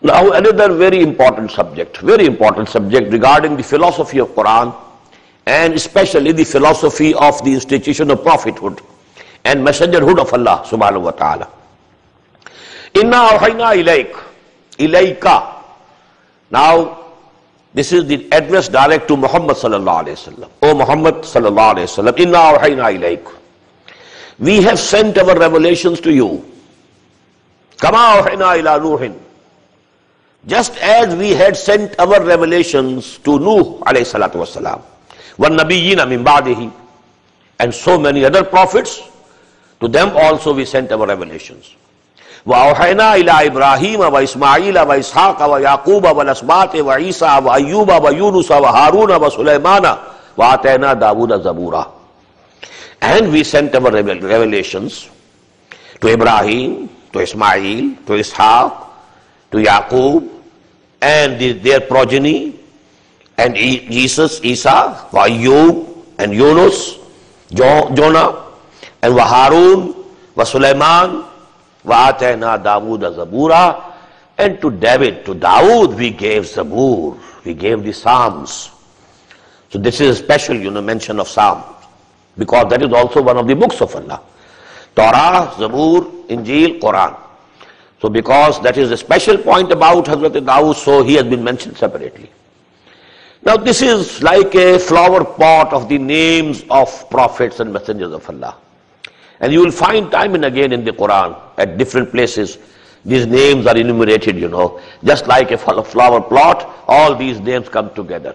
Now another very important subject, very important subject regarding the philosophy of Quran and especially the philosophy of the institution of prophethood and messengerhood of Allah subhanahu wa ta'ala. Inna awhayna ilayk, ilayka. Now this is the address direct to Muhammad sallallahu alayhi wa sallam. O Muhammad sallallahu alayhi wa sallam, inna awhayna ilayk. We have sent our revelations to you. Kama awhayna ila just as we had sent over revelation to نو علیہ سلاۃ الصلوۃ والسلام والنبیین من ہی and so many other prophets to them also we sent over revelation و واوحینا الا ابراہیم و اسماعیل و اسحاق و یعقوب و الاسباط و عیسی و ایوب و یونس و ہارون و سلیمان و آتینا داود زبورا and we sent over revelation to Ibrahim to اسماعیل ٹو اسحاق ٹو یعقوب and their progeny and Jesus, Isa, Ayub and Yunus, Jonah and Harun, Wa Sulaiman, Atayna Dawood Zabura and to David, to Dawood we gave Zabur, we gave the Psalms. So this is a special, you know, mention of Psalms because that is also one of the books of Allah. Torah, Zabur, Injil, Quran. So because that is a special point about Hazrat Dawood, so he has been mentioned separately. Now this is like a flower pot of the names of prophets and messengers of Allah. And you will find time and again in the Quran, at different places, these names are enumerated, you know. Just like a flower plot, all these names come together.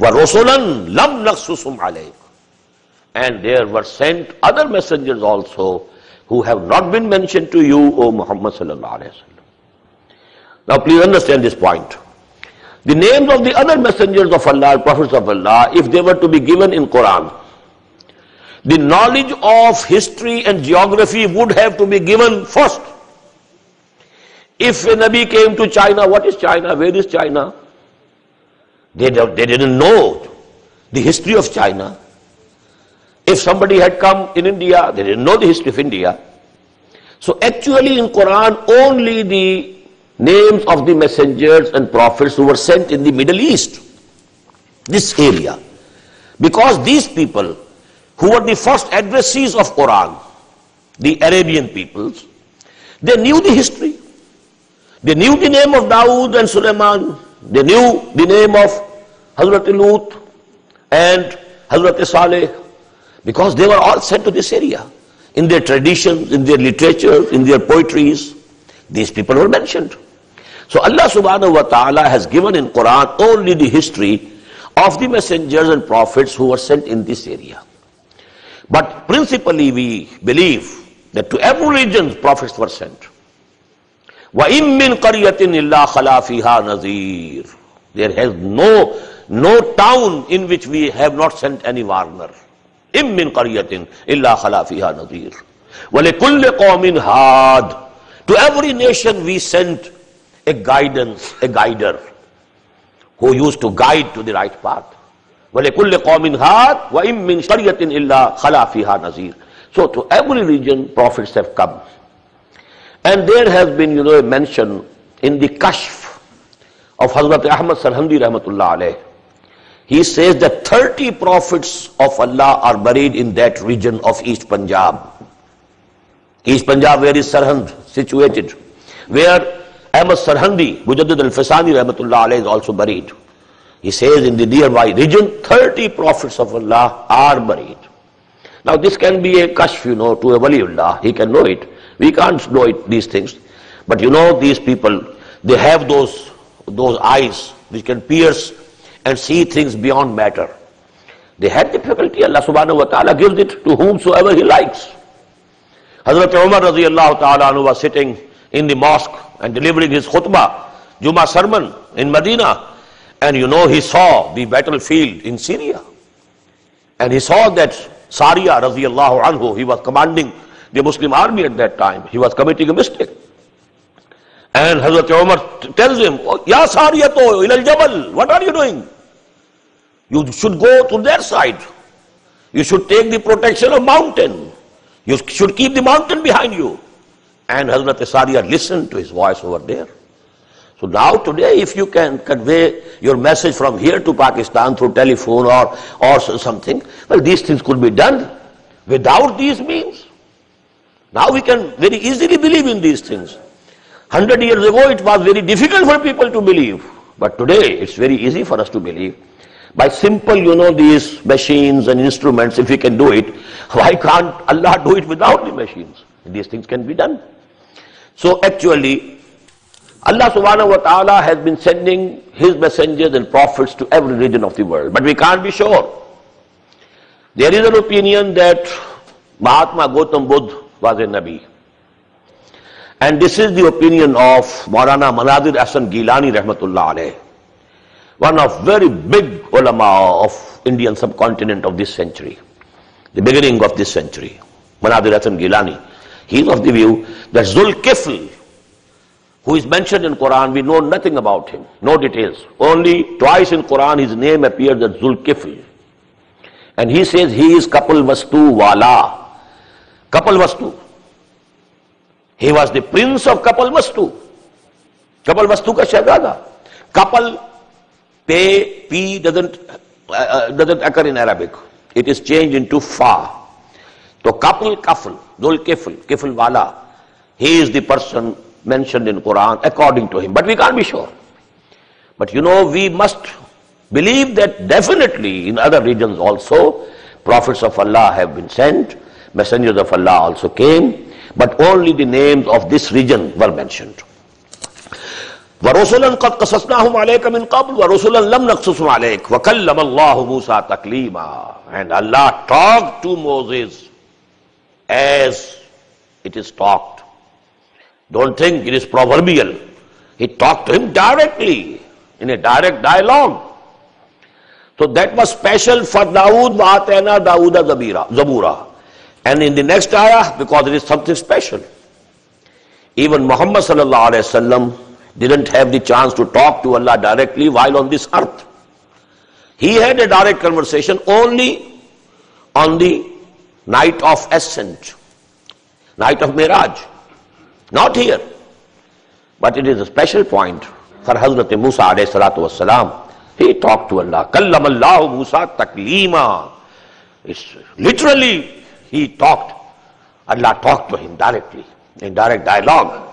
وَرُسُلًا لَمْ نَقْسُسُمْ عَلَيْكَ And there were sent other messengers also who have not been mentioned to you, O Muhammad sallallahu alayhi wa Now please understand this point. The names of the other messengers of Allah, prophets of Allah, if they were to be given in Quran, the knowledge of history and geography would have to be given first. If a Nabi came to China, what is China? Where is China? They, they didn't know the history of China. If somebody had come in India, they didn't know the history of India. So actually in Quran, only the names of the messengers and prophets who were sent in the Middle East, this area. Because these people, who were the first addressees of Quran, the Arabian peoples, they knew the history. They knew the name of Dawood and Suleiman, they knew the name of Hazrat Lut and Hazrat Saleh because they were all sent to this area. In their traditions, in their literature, in their poetries, these people were mentioned. So Allah subhanahu wa ta'ala has given in Quran only the history of the messengers and prophets who were sent in this area. But principally we believe that to every region prophets were sent. وہ امن کریت اللہ خلافیہ نَذِيرٌ There has no no town in which we have not sent any warner. امن کریت اللہ خلافیہ نذیر نَذِيرٌ وَلِكُلِّ قَوْمٍ ہاد To every nation we sent a guidance, a guider who used to guide to the right path. وَلِكُلِّ قَوْمٍ قوم ہاد و امن کریت اللہ نَذِيرٌ So so to every prophets have come. Come And there has been, you know, a mention in the Kashf of Hazrat Ahmad Sarhandi Rahmatullah alayh. He says that 30 prophets of Allah are buried in that region of East Punjab. East Punjab, where is Sarhand situated? Where Ahmad Sarhandi, Mujaddid al-Fasani Rahmatullah alayh is also buried. He says in the nearby region, 30 prophets of Allah are buried. Now this can be a kashf, you know, to a waliullah. He can know it. We can't know it, these things. But you know, these people, they have those, those eyes which can pierce and see things beyond matter. They had the faculty. Allah subhanahu wa ta'ala gives it to whomsoever He likes. Hazrat Umar radiallahu ta'ala was sitting in the mosque and delivering his khutbah. Juma sermon in Medina. And you know, he saw the battlefield in Syria. And he saw that Sariya, radiallahu anhu, he was commanding the Muslim army at that time. He was committing a mistake. And Hazrat Umar tells him, oh, Ya Sariyato, ilal Jabal, what are you doing? You should go to their side. You should take the protection of mountain. You should keep the mountain behind you. And Hazrat Sariya listened to his voice over there. So now today, if you can convey your message from here to Pakistan through telephone or, or something, well, these things could be done without these means. Now we can very easily believe in these things. Hundred years ago, it was very difficult for people to believe. But today, it's very easy for us to believe. By simple, you know, these machines and instruments, if we can do it, why can't Allah do it without the machines? These things can be done. So actually, Allah subhanahu wa ta'ala has been sending His messengers and prophets to every region of the world. But we can't be sure. There is an opinion that Mahatma Gautam Buddha was a Nabi. And this is the opinion of Maulana Manadir Hasan Gilani Rahmatullah alayh, one of very big ulama of Indian subcontinent of this century, the beginning of this century, Manadir Hasan Gilani. He is of the view that Zulkifl, who is mentioned in Quran, we know nothing about him, no details. Only twice in Quran his name appears as Zulkifl. And he says he is Kapal Vastu Wala. Kapal Vastu. He was the prince of Kapal Vastu. Kapal Vastu ka shahzada. Kapal, pay, p doesn't, uh, uh, doesn't occur in Arabic. It is changed into fa. So Kapal Kafal, Dul Kifl, Kifl Wala, he is the person mentioned in Quran according to him. But we can't be sure. But you know, we must believe that definitely in other regions also, prophets of Allah have been sent, messengers of Allah also came, but only the names of this region were mentioned. وَرُسُلًا قَدْ قَصَصْنَاهُمْ عَلَيْكَ مِنْ قَبْلُ وَرُسُلًا لَمْ نَقْصُصُمْ عَلَيْكَ وَكَلَّمَ اللَّهُ مُوسَى تَكْلِيمًا And Allah talked to Moses as it is talked. Don't think it is proverbial. He talked to him directly, in a direct dialogue. So that was special for Dawood, وَآتَيْنَا دَاوُودَ Zabura. And in the next ayah, because it is something special. Even Muhammad sallallahu alayhi wasallam didn't have the chance to talk to Allah directly while on this earth. He had a direct conversation only on the night of ascent, night of Miraj. Not here. But it is a special point for Hazrat Musa alayhi salatu wasalam. He talked to Allah. Kallam Allah Musa taklima. It's literally he talked. Allah talked to him directly, in direct dialogue.